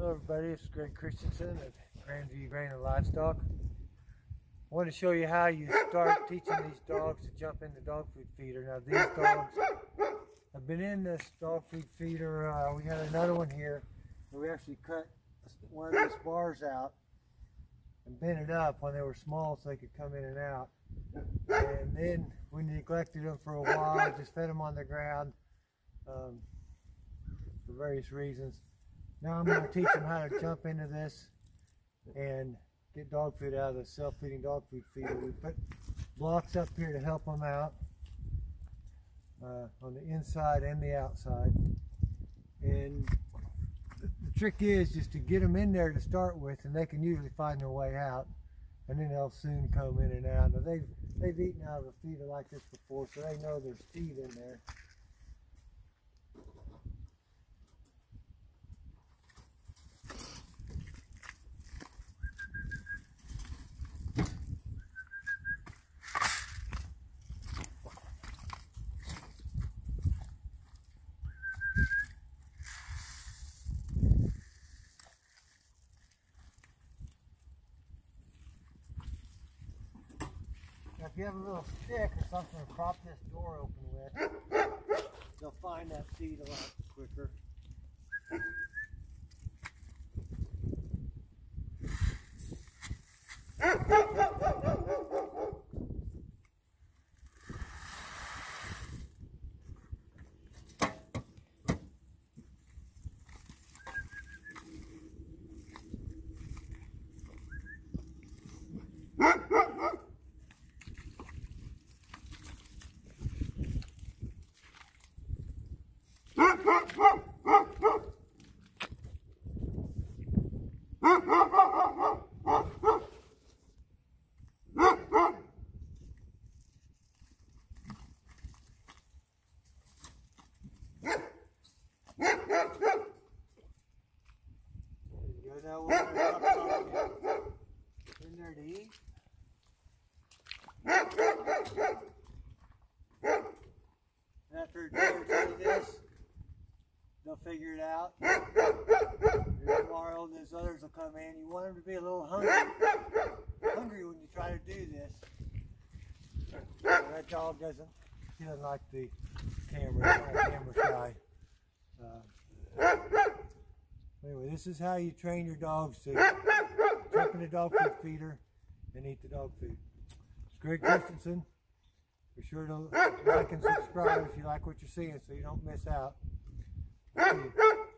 Hello everybody, it's Greg Christensen at Grandview Grain and Livestock. I want to show you how you start teaching these dogs to jump in the dog food feeder. Now these dogs have been in this dog food feeder. Uh, we had another one here. We actually cut one of these bars out and bent it up when they were small so they could come in and out. And then we neglected them for a while, just fed them on the ground um, for various reasons. Now I'm going to teach them how to jump into this and get dog food out of the self-feeding dog food feeder. We put blocks up here to help them out uh, on the inside and the outside. And the, trick is just to get them in there to start with and they can usually find their way out and then they'll soon come in and out. Now they've, they've eaten out of a feeder like this before so they know there's feed in there. If you have a little stick or something to prop this door open with, they'll find that seed a lot quicker. There you go. Now we're going to drop some in there to eat. And after of this, they'll figure it out. Tomorrow, those others will come in. You want them to be a little hungry, hungry when you try to do this. That dog doesn't, he doesn't like the camera, camera shy. Uh, Anyway, this is how you train your dogs to jump in the dog food feeder and eat the dog food. It's Greg Christensen. Be sure to like and subscribe if you like what you're seeing so you don't miss out. 嗯嗯